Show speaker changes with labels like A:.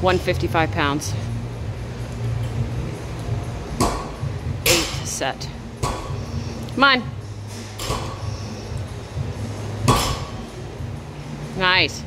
A: 155 pounds. Eight set. Come on. Nice.